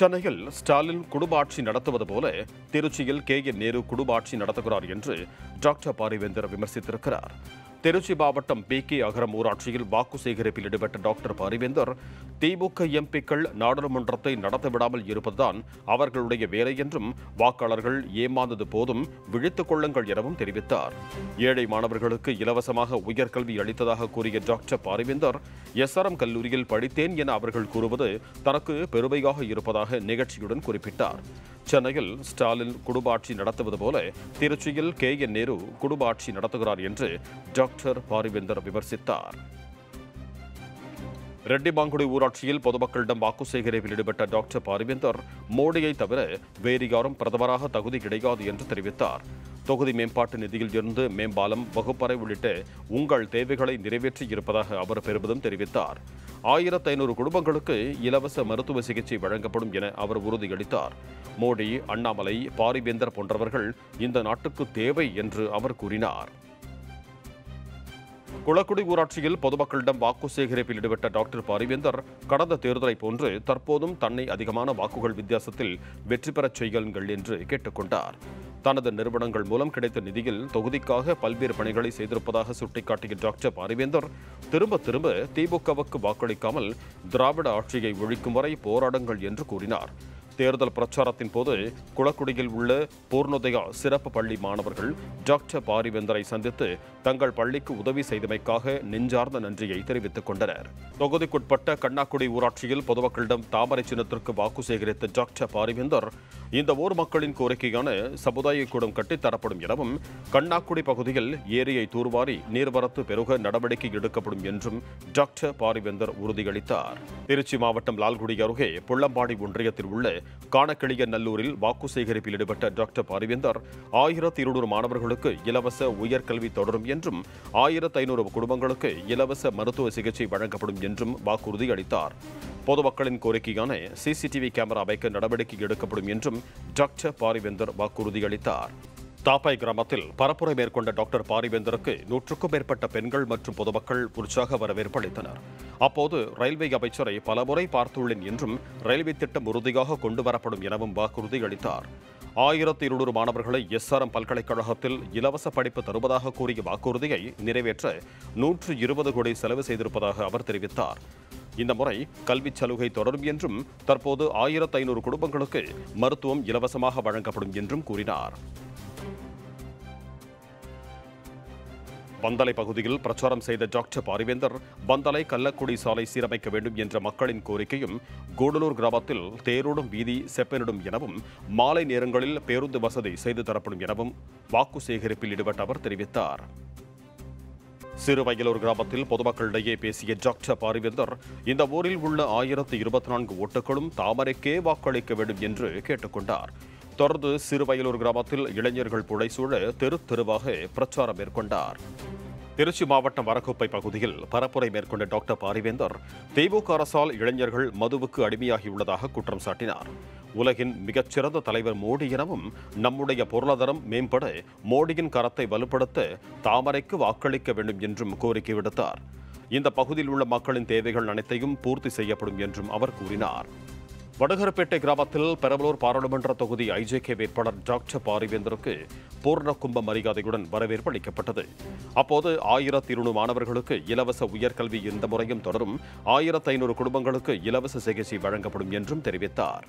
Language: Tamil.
சென்னையில் ஸ்டாலின் குடும்பாட்சி நடத்துவது போல திருச்சியில் கே என் நேரு குடும்பாட்சி நடத்துகிறார் என்று டாக்டர் பாரிவேந்தர் விமர்சித்திருக்கிறார். திருச்சி மாவட்டம் பி கே அகரம் ஊராட்சியில் வாக்கு சேகரிப்பில் ஈடுபட்ட டாக்டர் பரிவேந்தர் திமுக எம்பிக்கள் நாடாளுமன்றத்தை நடத்த விடாமல் இருப்பதுதான் அவர்களுடைய வேலை என்றும் வாக்காளர்கள் ஏமாந்தது போதும் விழித்துக் கொள்ளுங்கள் எனவும் தெரிவித்தார். ஏழை மாணவர்களுக்கு இலவசமாக உயர்கல்வி அளித்ததாக கூறிய டாக்டர் பாரிவேந்தர் எஸ்ஆர்எம் கல்லூரியில் படித்தேன் என அவர்கள் கூறுவது தனக்கு பெருமையாக இருப்பதாக நிகழ்ச்சியுடன் குறிப்பிட்டார். சென்னையில் ஸ்டாலின் குடும்பாட்சி நடத்துவது போல திருச்சியில் கே என் நேரு குடும்பாட்சி நடத்துகிறார் என்று டாக்டர் பாரிவேந்தர் விமர்சித்தார். ரெட்டிமாங்குடி ஊராட்சியில் பொதுமக்களிடம் வாக்கு சேகரிப்பில் ஈடுபட்ட டாக்டர் பாரிவேந்தர் மோடியை தவிர வேறு யாரும் பிரதமராக தகுதி கிடையாது என்று தெரிவித்தார். தொகுதி மேம்பாட்டு நிதியில் இருந்து மேம்பாலம் வகுப்பறை உள்ளிட்ட உங்கள் தேவைகளை நிறைவேற்றி இருப்பதாக அவர் பெருமிதம் தெரிவித்தார். ஆயிரத்து ஐநூறு குடும்பங்களுக்கு இலவச மருத்துவ சிகிச்சை வழங்கப்படும் என அவர் உறுதியளித்தார். மோடி அண்ணாமலை பாரிவேந்தர் போன்றவர்கள் இந்த நாட்டுக்கு தேவை என்று அவர் கூறினார். குளக்குடி ஊராட்சியில் பொதுமக்களிடம் வாக்கு சேகரிப்பில் ஈடுபட்ட டாக்டர் பாரிவேந்தர் கடந்த தேர்தலை போன்று தற்போதும் தன்னை அதிகமான வாக்குகள் வித்தியாசத்தில் வெற்றி பெறச் செய்யுங்கள் என்று கேட்டுக்கொண்டார். தனது நிறுவனங்கள் மூலம் கிடைத்த நிதியில் தொகுதிக்காக பல்வேறு பணிகளை செய்திருப்பதாக சுட்டிக்காட்டிய டாக்டர் பாரிவேந்தர் திரும்ப திரும்ப திமுகவுக்கு வாக்களிக்காமல் திராவிட ஆட்சியை ஒழிக்கும் வரை போராடுங்கள் என்று கூறினார். தேர்தல் பிரச்சாரத்தின் போது குளக்குடியில் உள்ள பூர்ணோதயா சிறப்பு பள்ளி மாணவர்கள் டாக்டர் பாரிவேந்தரை சந்தித்து தங்கள் பள்ளிக்கு உதவி செய்தமைக்காக நெஞ்சார்ந்த நன்றியை தெரிவித்துக் கொண்டனர். தொகுதிக்குட்பட்ட கண்ணாக்குடி ஊராட்சியில் பொதுமக்களிடம் தாமரை சின்னத்திற்கு வாக்கு சேகரித்த டாக்டர் பாரிவேந்தர் இந்த ஊர் மக்களின் கோரிக்கையான சமுதாய கூடம் கட்டித்தரப்படும் எனவும் கண்ணாக்குடி பகுதியில் ஏரியை தூர்வாரி நீர்வரத்து பெருக நடவடிக்கை எடுக்கப்படும் என்றும் டாக்டர் பாரிவேந்தர் உறுதியளித்தார். திருச்சி மாவட்டம் லால்குடி அருகே புள்ளம்பாடி ஒன்றியத்தில் உள்ள காணக்கிளிய நல்லூரில் வாக்கு சேகரிப்பில் ஈடுபட்ட டாக்டர் பாரிவேந்தர் ஆயிரத்தி இருநூறு மாணவர்களுக்கு இலவச உயர்கல்வி தொடரும் என்றும் ஆயிரத்து ஐநூறு குடும்பங்களுக்கு இலவச மருத்துவ சிகிச்சை வழங்கப்படும் என்றும் வாக்குறுதி அளித்தார். பொதுமக்களின் கோரிக்கையான சிசிடிவி கேமரா அமைக்க நடவடிக்கை எடுக்கப்படும் என்றும் டாக்டர் பாரிவேந்தர் வாக்குறுதி அளித்தார். தாப்பாய் கிராமத்தில் பரப்புரை மேற்கொண்ட டாக்டர் பாரிவேந்தருக்கு நூற்றுக்கும் மேற்பட்ட பெண்கள் மற்றும் பொதுமக்கள் உற்சாக வரவேற்பு அளித்தனர். அப்போது ரயில்வே அமைச்சரை பலமுறை பார்த்துள்ளேன் என்றும் ரயில்வே திட்டம் உறுதியாக கொண்டு வரப்படும் எனவும் வாக்குறுதி அளித்தார். ஆயிரத்தி இருநூறு மாணவர்களை எஸ்ஆர்எம் பல்கலைக்கழகத்தில் இலவச படிப்பு தருவதாக கூறிய வாக்குறுதியை நிறைவேற்ற நூற்று இருபது கோடி செலவு செய்திருப்பதாக அவர் தெரிவித்தார். இந்த முறை கல்விச் சலுகை தொடரும் என்றும் தற்போது ஆயிரத்து ஐநூறு குடும்பங்களுக்கு மருத்துவம் இலவசமாக வழங்கப்படும் என்றும் கூறினார். பந்தலை பகுதியில் பிரச்சாரம் செய்த டாக்டர் பாரிவேந்தர் பந்தலை கள்ளக்குடி சாலை சீரமைக்க வேண்டும் என்ற மக்களின் கோரிக்கையும் கூடலூர் கிராமத்தில் தேரோடும் வீதி செப்பனிடும் எனவும் மாலை நேரங்களில் பேருந்து வசதி செய்து தரப்படும் எனவும் வாக்கு சேகரிப்பில் ஈடுபட்ட அவர் தெரிவித்தார். சிறுவயலூர் கிராமத்தில் பொதுமக்களிடையே பேசிய டாக்டர் பாரிவேந்தர் இந்த ஊரில் உள்ள ஆயிரத்து இருபத்தி நான்கு ஓட்டுகளும் தாமரைக்கே வாக்களிக்க வேண்டும் என்று கேட்டுக்கொண்டார். தொடர்ந்து சிறுவயலூர் கிராமத்தில் இளைஞர்கள் புழைசூழ தெரு தெருவாக பிரச்சாரம் மேற்கொண்டார். திருச்சி மாவட்டம் வரக்குப்பை பகுதியில் பரப்புரை மேற்கொண்ட டாக்டர் பாரிவேந்தர் திமுக அரசால் இளைஞர்கள் மதுவுக்கு அடிமையாகியுள்ளதாக குற்றம் சாட்டினார். உலகின் மிகச்சிறந்த தலைவர் மோடி எனவும் நம்முடைய பொருளாதாரம் மேம்பட மோடியின் கரத்தை வலுப்படுத்த தாமரைக்கு வாக்களிக்க வேண்டும் என்றும் கோரிக்கை விடுத்தார். இந்த பகுதியில் உள்ள மக்களின் தேவைகள் அனைத்தையும் பூர்த்தி செய்யப்படும் என்றும் அவர் கூறினார். வடகரப்பேட்டை கிராமத்தில் பெரம்பலூர் பாராளுமன்ற தொகுதி ஐஜேகே வேட்பாளர் டாக்டர் பாரிவேந்தருக்கு பூர்ண கும்ப மரியாதையுடன் வரவேற்பு அளிக்கப்பட்டது. அப்போது ஆயிரத்தி இருநூறு மாணவர்களுக்கு இலவச உயர்கல்வி இந்த முறையும் தொடரும். ஆயிரத்து ஐநூறு குடும்பங்களுக்கு இலவச சிகிச்சை வழங்கப்படும் என்றும் தெரிவித்தார்.